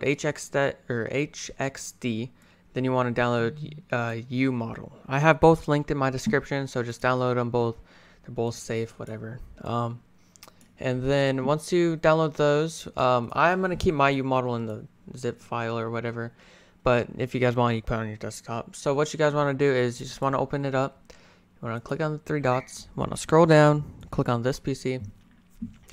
download or HxD, then you want to download uh, uModel. I have both linked in my description, so just download them both. They're both safe, whatever. Um, and then once you download those, um, I'm gonna keep my uModel in the zip file or whatever. But if you guys want, you put it on your desktop. So what you guys want to do is you just want to open it up. You want to click on the three dots. Want to scroll down, click on this PC.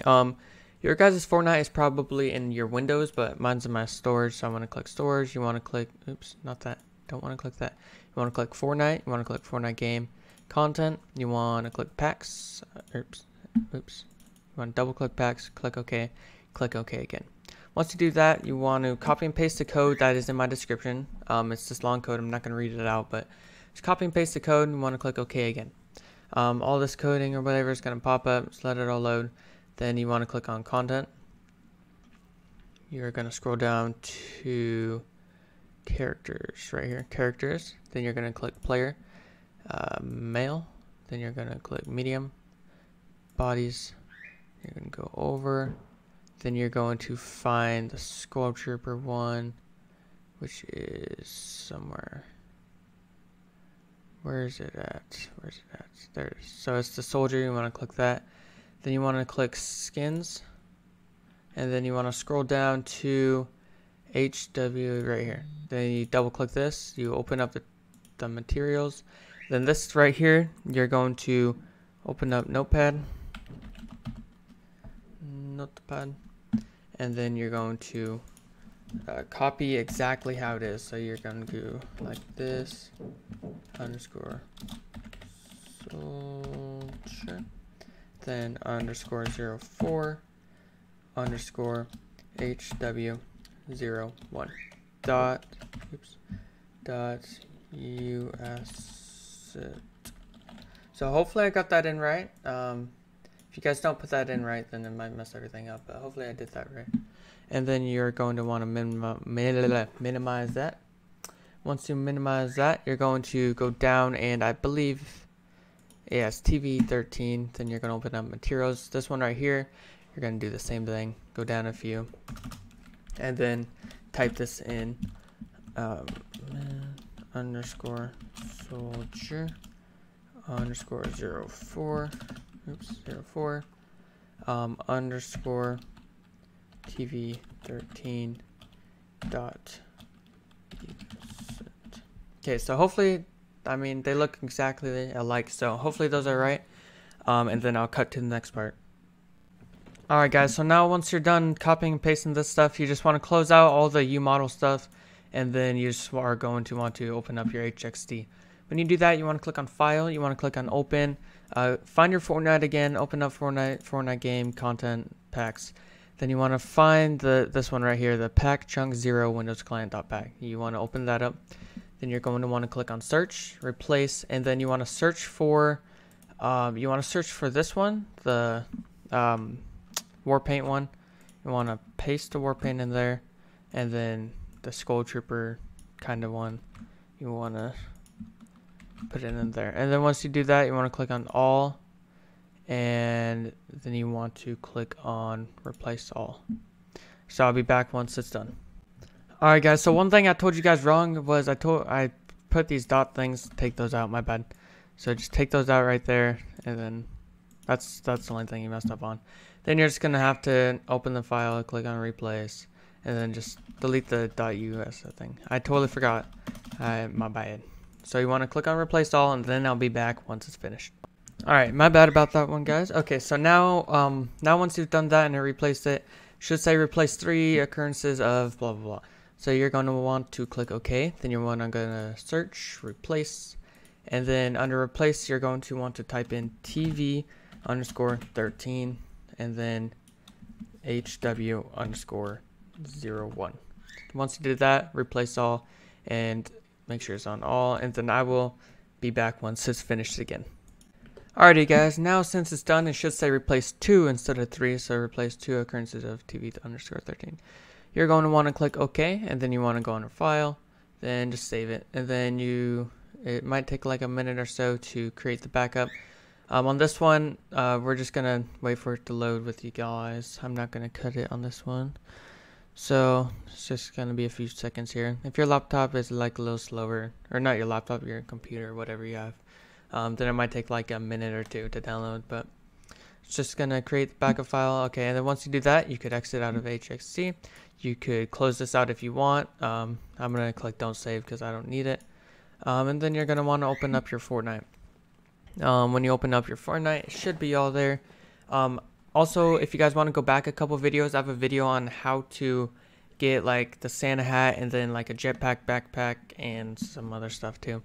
Um, your guys' Fortnite is probably in your Windows, but mine's in my storage, so I want to click storage. You want to click, oops, not that. Don't want to click that. You want to click Fortnite. You want to click Fortnite game content. You want to click packs. Uh, oops, oops. You want to double click packs, click OK, click OK again. Once you do that, you want to copy and paste the code that is in my description. Um, it's this long code. I'm not going to read it out, but just copy and paste the code and you want to click OK again. Um, all this coding or whatever is going to pop up. Just let it all load. Then you want to click on content. You're going to scroll down to characters right here. Characters. Then you're going to click player. Uh, male. Then you're going to click medium. Bodies. You're going to go over then you're going to find the Skull Trooper one, which is somewhere. Where is it at? Where's it at? There is. So it's the soldier, you want to click that. Then you want to click skins. And then you want to scroll down to HW right here. Then you double click this, you open up the, the materials. Then this right here, you're going to open up Notepad. Notepad and then you're going to uh, copy exactly how it is. So you're going to do like this, underscore soldier, then underscore 04, underscore HW01, dot, oops, dot US. So hopefully I got that in right. Um, if you guys don't put that in right, then it might mess everything up, but hopefully I did that right. And then you're going to want to minim minimize that. Once you minimize that, you're going to go down and I believe, yes, TV 13. Then you're going to open up materials. This one right here, you're going to do the same thing. Go down a few. And then type this in um, underscore soldier underscore zero four oops, 04, um, underscore TV 13 dot. Okay, so hopefully, I mean, they look exactly alike, so hopefully those are right. Um, and then I'll cut to the next part. Alright guys, so now once you're done copying and pasting this stuff, you just want to close out all the uModel stuff, and then you just are going to want to open up your HxD. When you do that, you want to click on File, you want to click on Open, uh, find your Fortnite again, open up Fortnite, Fortnite game, content, packs. Then you want to find the this one right here, the pack chunk zero Windows client pack. You want to open that up. Then you're going to want to click on search, replace, and then you want to search for, um, you want to search for this one, the um, Warpaint one. You want to paste the Warpaint in there, and then the Skull Trooper kind of one. You want to put it in there. And then once you do that, you want to click on all and then you want to click on replace all. So I'll be back once it's done. Alright guys, so one thing I told you guys wrong was I told I put these dot things, take those out, my bad. So just take those out right there and then that's that's the only thing you messed up on. Then you're just gonna have to open the file, click on replace, and then just delete the .us thing. I totally forgot. I, my bad. So you want to click on replace all and then I'll be back once it's finished. Alright, my bad about that one guys. Okay, so now um now once you've done that and it replaced it, should say replace three occurrences of blah blah blah. So you're going to want to click OK, then you're going to search, replace, and then under replace you're going to want to type in TV underscore 13 and then HW underscore 01. Once you did that, replace all and make sure it's on all, and then I will be back once it's finished again. Alrighty guys, now since it's done, it should say replace 2 instead of 3, so replace 2 occurrences of TV underscore 13. You're going to want to click OK, and then you want to go under File, then just save it, and then you, it might take like a minute or so to create the backup. Um, on this one, uh, we're just going to wait for it to load with you guys. I'm not going to cut it on this one. So it's just gonna be a few seconds here. If your laptop is like a little slower, or not your laptop, your computer, whatever you have, um, then it might take like a minute or two to download. But it's just gonna create the backup file. Okay, and then once you do that, you could exit out of HxD. You could close this out if you want. Um, I'm gonna click don't save because I don't need it. Um, and then you're gonna want to open up your Fortnite. Um, when you open up your Fortnite, it should be all there. Um, also, if you guys want to go back a couple videos, I have a video on how to get like the Santa hat and then like a jetpack backpack and some other stuff too.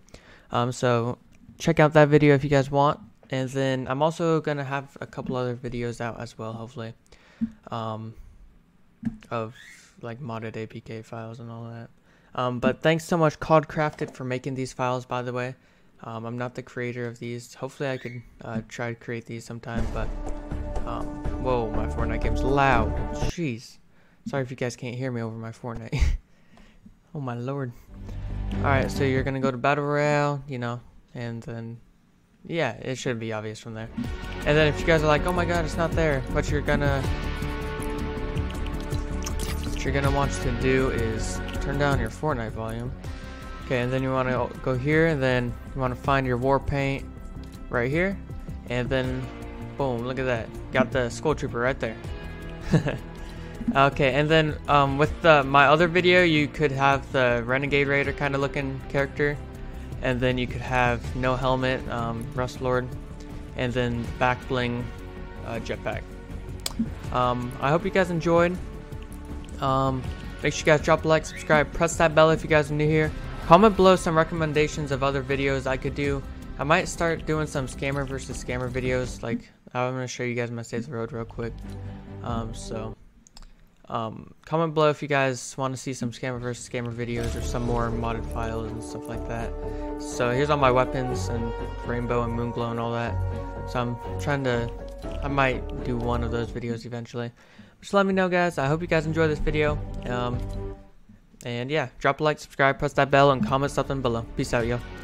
Um, so check out that video if you guys want. And then I'm also gonna have a couple other videos out as well, hopefully, um, of like modded APK files and all that. Um, but thanks so much Codcrafted for making these files, by the way. Um, I'm not the creator of these. Hopefully I could uh, try to create these sometime, but... Um, whoa, my Fortnite game's loud. Jeez. Sorry if you guys can't hear me over my Fortnite. oh my lord. Alright, so you're gonna go to Battle Royale, you know, and then... Yeah, it should be obvious from there. And then if you guys are like, oh my god, it's not there, what you're gonna... What you're gonna want to do is turn down your Fortnite volume. Okay, and then you want to go here, and then you want to find your war paint right here, and then boom, look at that, got the Skull Trooper right there. okay, and then um, with the, my other video, you could have the Renegade Raider kind of looking character, and then you could have no helmet, um, Rust Lord, and then back bling uh, jetpack. Um, I hope you guys enjoyed. Um, make sure you guys drop a like, subscribe, press that bell if you guys are new here. Comment below some recommendations of other videos I could do. I might start doing some scammer versus scammer videos. Like, I'm to show you guys my the Road real quick. Um, so, um, comment below if you guys want to see some scammer versus scammer videos or some more modded files and stuff like that. So, here's all my weapons and rainbow and moonglow and all that. So, I'm trying to, I might do one of those videos eventually. Just let me know, guys. I hope you guys enjoy this video. Um, and yeah, drop a like, subscribe, press that bell, and comment something below. Peace out, yo.